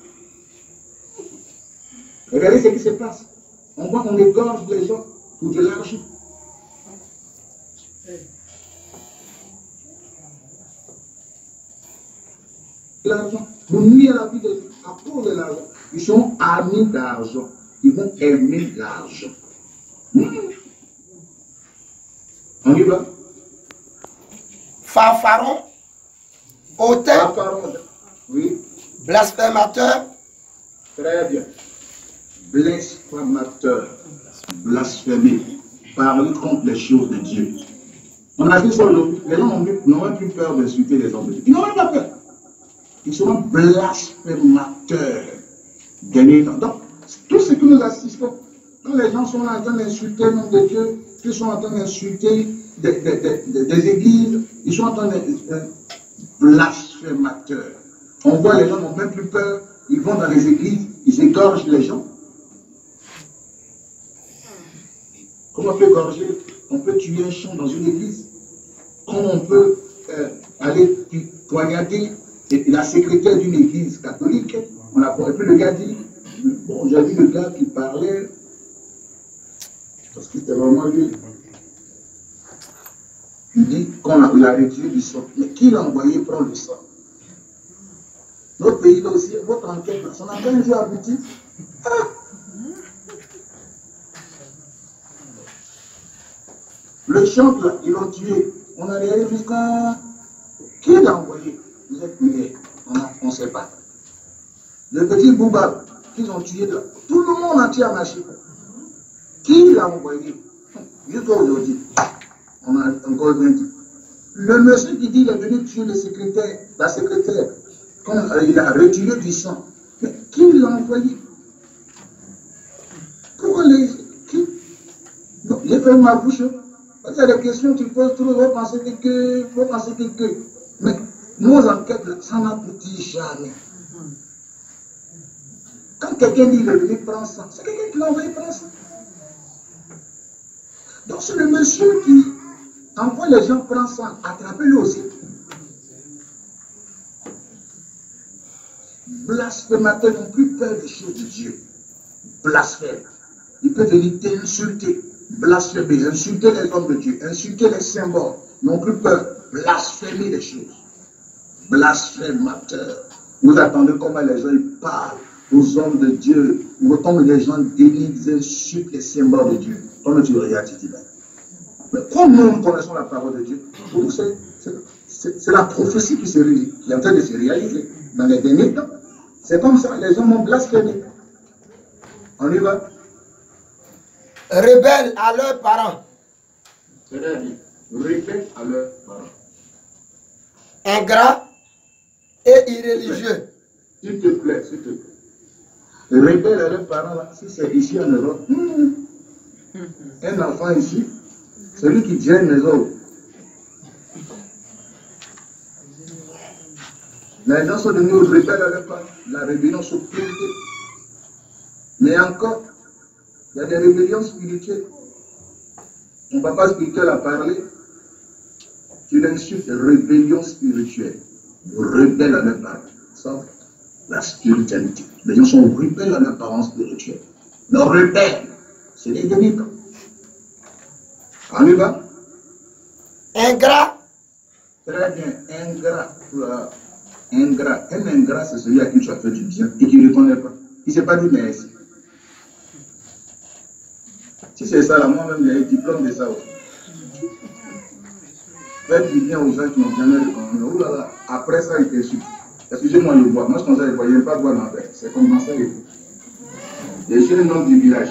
Regardez ce qui se passe. On voit qu'on égorge les gens pour de l'argent. L'argent. Vous nuit à la vie des gens à cause de l'argent. Ils sont amis d'argent. Ils vont aimer l'argent. Hmm. On y va? Fanfaron, auteur, Fanfaron. Oui, blasphémateur, très bien. Blasphémateur, blasphémer, parler contre les choses de Dieu. On a dit ça les gens n'ont plus- n'ont même plus peur d'insulter les hommes de Dieu. Ils n'ont même pas peur. Ils seront blasphémateurs. Donc, tout ce que nous assistons, quand les gens sont en train d'insulter le nom de Dieu, ils sont en train d'insulter des, des- des- églises, ils sont en train de euh, blasphémateurs. On voit les gens n'ont même plus peur, ils vont dans les églises, ils égorgent les gens. Comment on peut égorger? On peut tuer un champ dans une église. Comment on peut euh, aller poignarder la secrétaire d'une église catholique? On a et puis le gars dit, bon, j'ai vu le gars qui parlait, parce que c'était vraiment lui. Il dit qu'on a, il a retiré du sang. Mais qui l'a envoyé prendre le sang? Notre pays là aussi, votre enquête, son enquête un jour abouti. Ah Le chantre, là, ils l'ont tué. On a regardé jusqu'à. Qui l'a envoyé? Vous êtes priés. On ne sait pas. Le petit Bouba qu'ils ont tué là. Tout le monde entier a marché. Qui l'a envoyé? Jusqu'à aujourd'hui. On a encore 20 Le monsieur qui dit qu'il est venu tuer le secrétaire, la secrétaire, euh, il a retiré du sang. Mais qui l'a envoyé? Pourquoi les. Qui? Non, j'ai fait ma bouche. Quand il y a des questions, tu poses, tu vas penser que, que, faut penser que, que. Mais nos enquêtes, ça n'aboutit jamais. Quand quelqu'un dit venu prendre ça, c'est quelqu'un qui l'a envoyé prendre ça. Donc c'est le monsieur qui envoie les gens prendre ça, attrapez-le aussi. Blasphémateurs n'ont plus peur des choses de Dieu. Blasphème. Il peut venir t'insulter, blasphémer, insulter les hommes de Dieu, insulter les symboles. Ils n'ont plus peur, blasphémer les choses. Blasphémateur. Vous attendez comment les gens parlent? Aux hommes de Dieu, ou comme les gens dénigrent, insultent les symboles de Dieu. Comment tu regardes, tu dis, ben, mais comme nous connaissons la parole de Dieu, pour nous, c'est- la prophétie qui, se, qui est en train de se réaliser dans les derniers temps. C'est comme ça, les hommes ont blasphémé. On y va rebelles à leurs parents. Répète à leurs parents. ingrats et irréligieux. S'il te plaît, s'il te plaît. Rebelle à leurs parents, là, si c'est ici en Europe, hum, un enfant ici, celui qui gêne les autres. Les gens sont devenus rebelles à leurs parents. La rébellion s'opposait. Mais encore, il y a des rébellions spirituelles. Mon papa spirituel a parlé. Tu l'insultes, rébellion spirituelle. Rebelles à leurs parents. Ça, la spiritualité. Les gens sont à leurs parents spirituels. Non, rebelles, c'est les délinquants. On y va Ingrats Très bien, ingrat. Ingrat. Un ingrat, c'est celui à qui tu as fait du bien et qui ne reconnaît pas. Il ne s'est pas dit merci. Si c'est ça, moi-même, j'ai un diplôme de ça aussi. Faire du bien aux gens qui n'ont jamais reconnu. Ouh là là, après ça, il t'insulte. Excusez-moi le bois. Moi, je conseille le bois. Il n'aime pas la tête. C'est comme ça, il faut. Les jeunes hommes du village.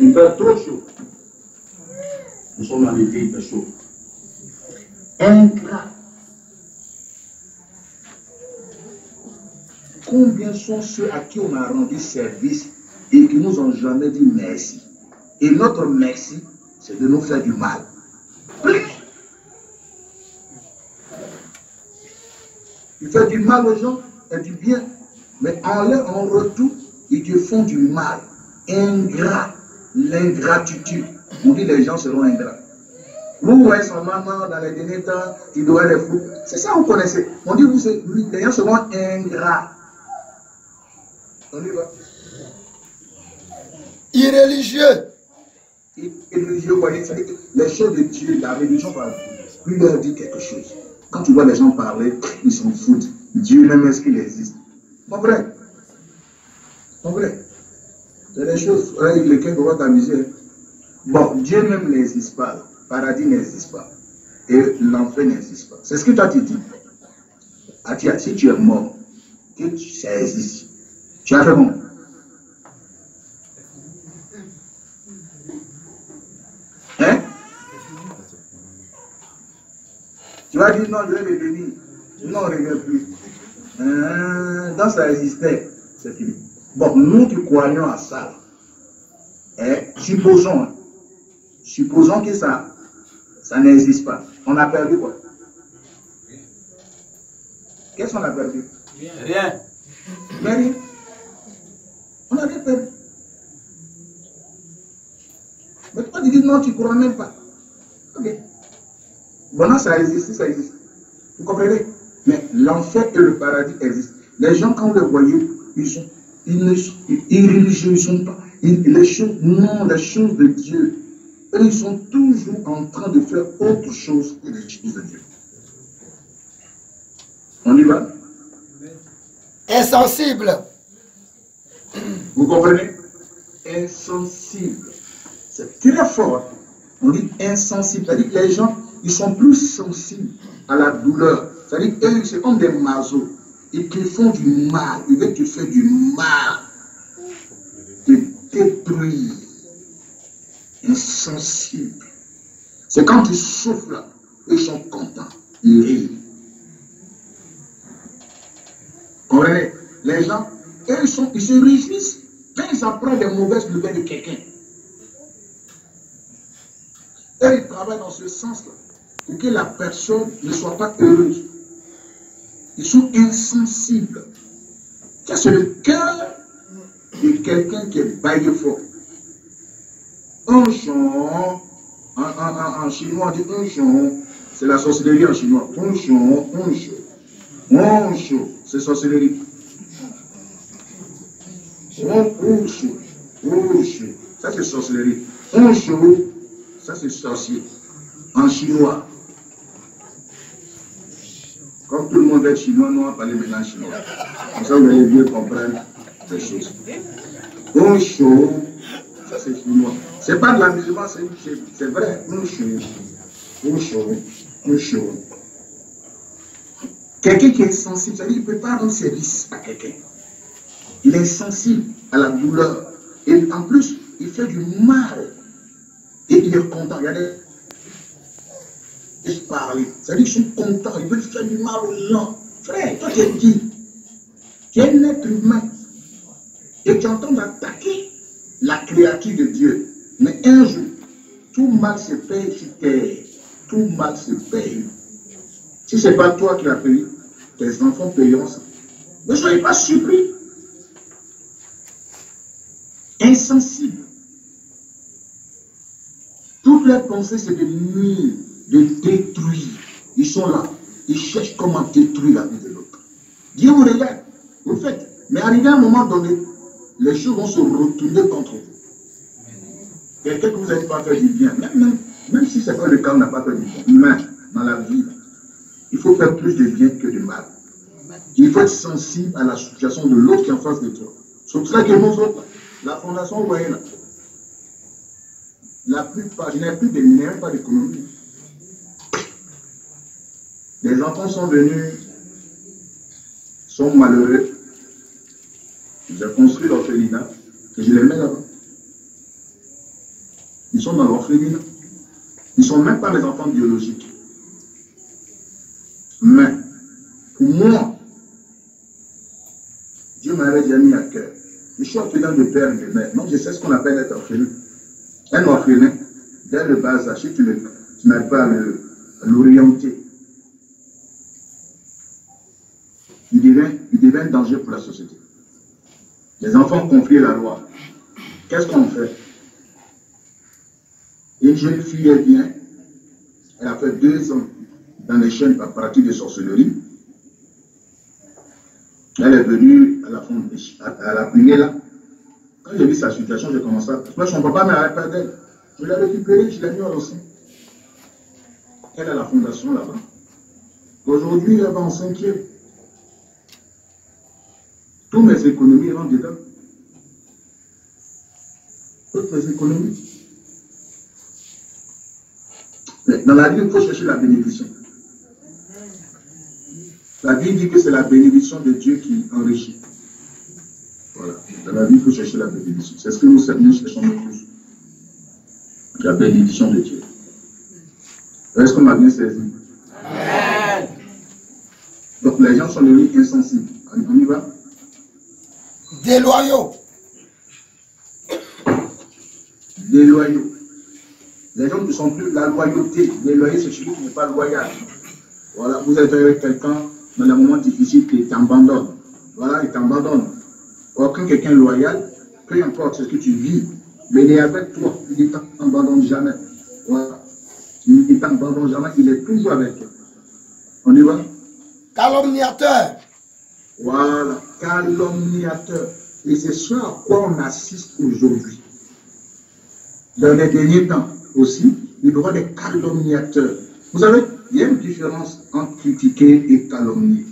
Il fait trop chaud. Nous sommes dans l'été, il fait chaud. Ingrat. Combien sont ceux à qui on a rendu service et qui nous ont jamais dit merci? Et notre merci, c'est de nous faire du mal. Plus du mal aux gens et du bien. Mais en, leur- en retour, ils te font du mal. Ingrat. L'ingratitude. On dit les gens seront ingrats. Vous voyez son maman dans les derniers temps, il doit les fous. C'est ça on connaissait. On dit vous, les gens seront ingrats. On y va. irréligieux, Dieu, vous voyez, les choses de Dieu, la religion, lui leur dit quelque chose. Quand tu vois les gens parler, ils s'en foutent. Dieu même, est-ce qu'il existe? Mon frère, mon frère, c'est des choses, ouais, quelqu'un va t'amuser. Bon, Dieu même n'existe pas, le paradis n'existe pas, et l'enfer n'existe pas. C'est ce que toi tu dis. Ah, si tu es mort, que ça existe, tu as fait bon. Hein Tu vas dire non, je vais les bénir. Non, on ne plus. Hein, donc ça existait. C'est fini. Bon, nous qui croyons à ça, hein, supposons, hein, supposons que ça, ça n'existe pas. On a perdu quoi? Qu'est-ce qu'on a perdu? Rien. Mais rien. On a rien perdu. Mais toi, tu dis non, tu ne crois même pas. Ok. Non, ça existe, ça existe. Vous comprenez? Mais l'enfer et le paradis existent. Les gens, quand vous les voyez, ils sont ils ne sont irréligieux, ils sont pas. ils- les choses, non, les choses de Dieu. Eux, ils sont toujours en train de faire autre chose que les choses de Dieu. On y va? Insensible, Vous comprenez? Insensible. C'est très fort. On dit insensible. C'est-à-dire que les gens, ils sont plus sensibles à la douleur. C'est-à-dire qu'eux, c'est comme des masos. Ils te font du mal. Ils veulent te faire du mal. Te détruire. Insensible. C'est quand tu souffles, ils sont contents. Ils rient. Les gens, eux, ils, ils se réjouissent quand ils apprennent des mauvaises nouvelles de quelqu'un. Eux, ils travaillent dans ce sens-là, pour que la personne ne soit pas heureuse. Ils sont insensibles. Ça, c'est le cœur de quelqu'un qui est baillé fort. Un en, en- chinois, on dit un chant, c'est la sorcellerie en chinois. Un chant, un chant. Oncho, c'est sorcellerie. Oncho, oncho, ça c'est sorcellerie. Oncho, ça c'est sorcier. En chinois. Tout le monde est chinois, nous on parler maintenant chinois. Comme ça vous allez bien comprendre les choses. Oncho, ça c'est chinois. C'est pas de l'amusement, c'est vrai. Oncho, oncho, oncho. Quelqu'un qui est sensible, c'est-à-dire qu'il ne peut pas rendre service à quelqu'un. Il est sensible à la douleur. Et en plus, il fait du mal. Et il est content. Regardez. Il parle. C'est-à-dire qu'ils sont contents. Ils veulent faire du mal aux gens. Frère, toi tu qui Tu es un être humain. Et tu entends attaquer la créature de Dieu. Mais un jour, tout mal se paye sur terre. Tout mal se paye. Si ce n'est pas toi qui l'as payé, tes enfants payeront ça. Ne soyez pas surpris. Insensible. Toutes leurs pensées, c'est de nuire, de détruire. Ils sont là. Ils cherchent comment détruire la vie de l'autre. Dieu vous regarde. Vous faites. Mais arrivé à un moment donné, les choses vont se retourner contre vous. Quelqu'un que vous n'avez pas fait du bien, même, même, même si pas le cas, on n'a pas fait du bien, mais dans la vie, il faut faire plus de bien que de mal. Il faut être sensible à la situation de l'autre qui est en face de toi. C'est pour ça que nous autres, la fondation, vous voyez là, la plupart, je n'ai plus de pas. Les enfants sont venus, sont malheureux. J'ai construit l'orphelinat et je les mets là-bas. Ils sont dans l'orphelinat. Ils ne sont même pas des enfants biologiques. Mais, pour moi, Dieu m'avait déjà mis à cœur. Je suis orphelin de père et de mère. Donc, je sais ce qu'on appelle être orphelin. Un orphelin, dès le bas si tu tu n'arrives pas le- l'orienter, devient, il devient un danger pour la société. Les enfants confient la loi. Qu'est-ce qu'on fait? Une jeune fille est bien, elle a fait deux ans dans les chaînes par pratique de sorcellerie. Elle est venue à la, à la prière là. Quand j'ai vu sa situation, j'ai commencé à... Moi, son papa m'a pas d'elle. Je l'ai récupérée, je l'ai mis au sein. Elle a la fondation là-bas. Aujourd'hui, elle va en cinquième. Tous mes économies rentrent dedans. Toutes mes économies. Dans la vie, il faut chercher la bénédiction. La Bible dit que c'est la bénédiction de Dieu qui enrichit. Voilà. Dans la vie, il faut chercher la bénédiction. C'est ce que nous, nous cherchons le plus. La bénédiction de Dieu. Est-ce qu'on m'a bien saisi? Amen. Donc les gens sont devenus insensibles. On y va? Déloyaux. Déloyaux. Les gens ne sont plus la loyauté. Déloyé, c'est celui qui n'est pas loyal. Voilà, vous êtes avec quelqu'un dans les moments difficiles qui t'abandonne. Voilà, il t'abandonne. Or, quand quelqu'un est loyal, peu importe ce que tu vis, mais il est avec toi. Il ne t'abandonne jamais. Voilà. Il ne t'abandonne jamais. Il est toujours avec toi. On y va? Calomniateur. Voilà, calomniateur. Et c'est ce à quoi on assiste aujourd'hui. Dans les derniers temps aussi, il y aura des calomniateurs. Vous savez, il y a une différence entre critiquer et calomnier.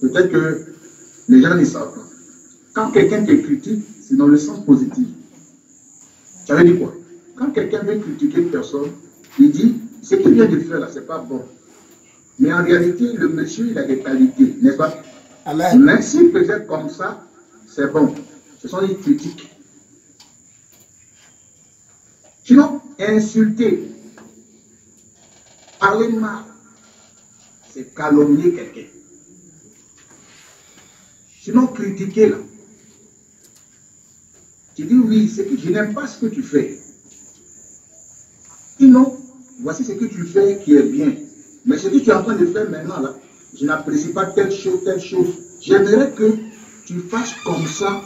Peut-être que les gens ne savent pas. Quand quelqu'un te critique, c'est dans le sens positif. Ça veut dire quoi? Quand quelqu'un veut critiquer une personne, il dit, ce qu'il vient de faire là, c'est pas bon. Mais en réalité, le monsieur, il a des qualités, n'est-ce pas? Même s'il faisait comme ça, c'est bon. Ce sont des critiques. Sinon, insulter, parler mal, c'est calomnier quelqu'un. Sinon, critiquer là. Tu dis oui, c'est que je n'aime pas ce que tu fais. Sinon, voici ce que tu fais qui est bien. Mais ce que tu es en train de faire maintenant là, je n'apprécie pas telle chose, telle chose. J'aimerais que tu fasses comme ça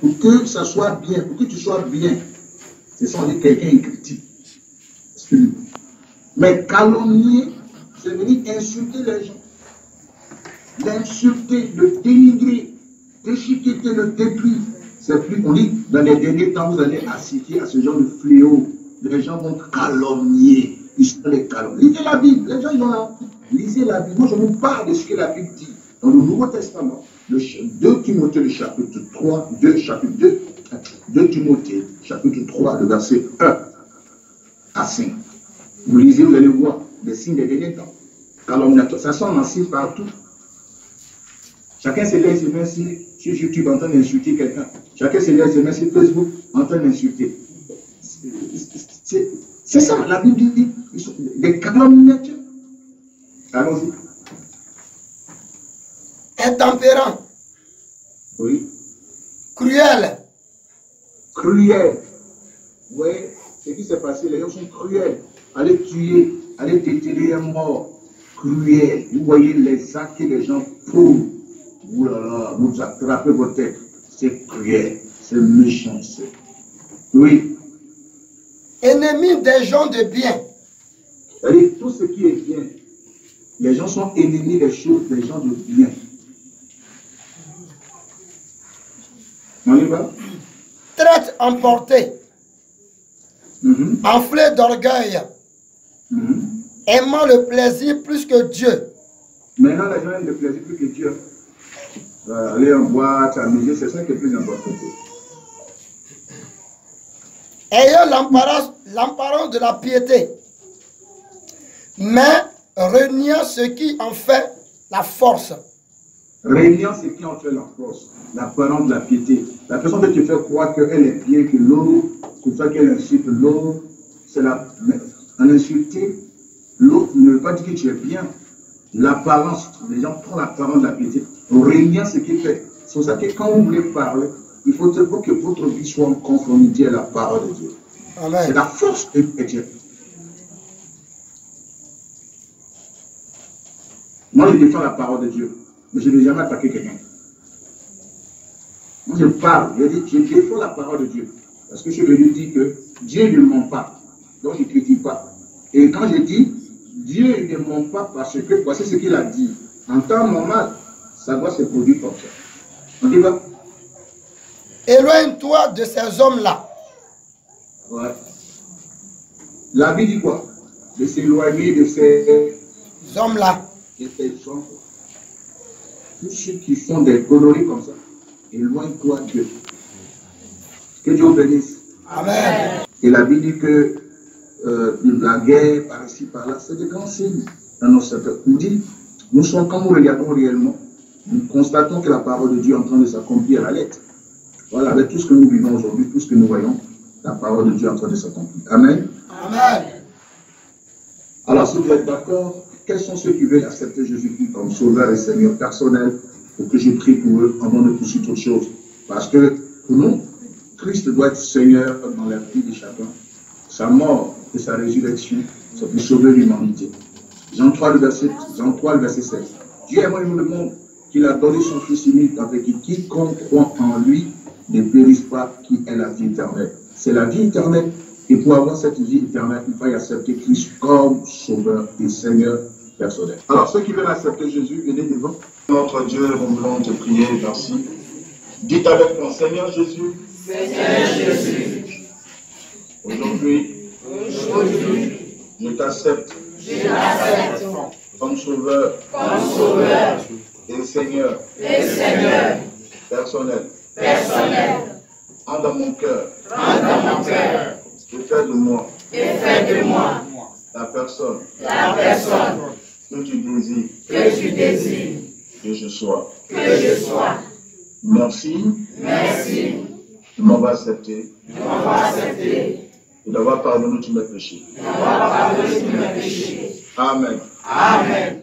pour que ça soit bien, pour que tu sois bien. C'est ça, on dit quelqu'un est critique. Mais calomnier, c'est venir insulter les gens. L'insulter, le dénigrer, déchiqueter, le détruire. C'est plus, on dit, dans les derniers temps, vous allez assister à ce genre de fléau. Les gens vont calomnier. Ils sont les calomnier. Lisez la Bible. Les gens, ils ont la Lisez la Bible. Moi, je vous parle de ce que la Bible dit. Dans le Nouveau Testament, le 2 Timothée, le chapitre 3, 2, chapitre 2, 2 Timothée, chapitre 3, le verset 1 à 5. Vous lisez, vous allez voir des signes des derniers temps. Calomniateur, ça sonne ainsi partout. Chacun se laisse mains sur, sur YouTube en train d'insulter quelqu'un. Chacun se laisse mains sur Facebook en train d'insulter. C'est ça, la Bible dit, des calomniateurs. Allons-y. Intempérant. Oui. Cruel. Cruel. Vous voyez ce qui s'est passé, les gens sont cruels. Allez tuer, allez déterrer un mort. Cruel. Vous voyez les actes que les gens posent. Vous là là, vous attrapez votre tête. C'est cruel, c'est méchant. Oui. Ennemi des gens de bien. C'est-à-dire, tout ce qui est bien, les gens sont ennemis des choses, des gens de bien. On y va? Traite emporté. Mhm, Enflé d'orgueil. mhm. Aimant le plaisir plus que Dieu. Maintenant, les gens aiment le plaisir plus que Dieu. Euh, aller en boîte, s'amuser, c'est ça qui est plus important. Ayant l'apparence de la piété. Mais reniant ce qui en fait la force. Régnant, c'est qui en fait la force, l'apparence de la piété. La personne que tu fais croire qu'elle est bien que l'autre, pour ça qu'elle insulte l'autre, c'est la. mais En insulter, l'autre ne veut pas dire que tu es bien. L'apparence, les gens prennent l'apparence de la piété. Régnant, c'est qui fait. C'est pour ça que quand vous voulez parler, il faut que votre vie soit en conformité à la parole de Dieu. C'est la force de Dieu. Moi, je défends la parole de Dieu, mais je ne vais jamais attaquer quelqu'un. parle, je, dis, je défends la parole de Dieu. Parce que je lui dis que Dieu ne ment pas. Donc je ne critique pas. Et quand je dis Dieu ne ment pas parce que voici ce qu'il a dit. En temps normal, ça doit se produire comme ça. On dit pas Éloigne-toi de ces hommes-là. Ouais. La Bible dit quoi? De s'éloigner de ces, Hommes-là. De ces gens. Tous ceux qui font des conneries comme ça, éloigne-toi d'eux. Que Dieu vous bénisse. Amen. Et la Bible dit que euh, la guerre par ici, par là, c'est des grands signes dans nos secteurs. Nous dit, nous sommes, quand nous regardons réellement, nous constatons que la parole de Dieu est en train de s'accomplir à la lettre. Voilà, avec tout ce que nous vivons aujourd'hui, tout ce que nous voyons, la parole de Dieu est en train de s'accomplir. Amen. Amen. Alors, si vous êtes d'accord, quels sont ceux qui veulent accepter Jésus-Christ comme sauveur et Seigneur personnel pour que je prie pour eux avant de poursuivre toute chose? Parce que pour nous, Christ doit être Seigneur dans la vie de chacun. Sa mort et sa résurrection, ça peut sauver l'humanité. Jean 3, le verset, Jean 3, le verset 16. Dieu a aimé le monde qu'il a donné son Fils unique avec qui quiconque croit en lui ne périsse pas, qui est la vie éternelle. C'est la vie éternelle. Et pour avoir cette vie éternelle, il faut accepter Christ comme sauveur et Seigneur personnel. Alors, ceux qui veulent accepter Jésus, venez devant. Notre Dieu, nous voulons te prier, merci. Dites avec moi, Seigneur Jésus, Seigneur Jésus, aujourd'hui, aujourd'hui, je t'accepte. je t'accepte. Comme sauveur. Comme sauveur. Et Seigneur. Et Seigneur. Personnel. personnel. Entre dans mon cœur. Rentre dans mon cœur. Et fais de moi. Et fais de moi. La personne. La personne que tu désires que tu désires que je sois. que je sois. Merci Merci de m'avoir accepté de m'avoir accepté, et d'avoir pardonné tous mes péchés. d'avoir pardonné tous mes péchés. Amen. Amen.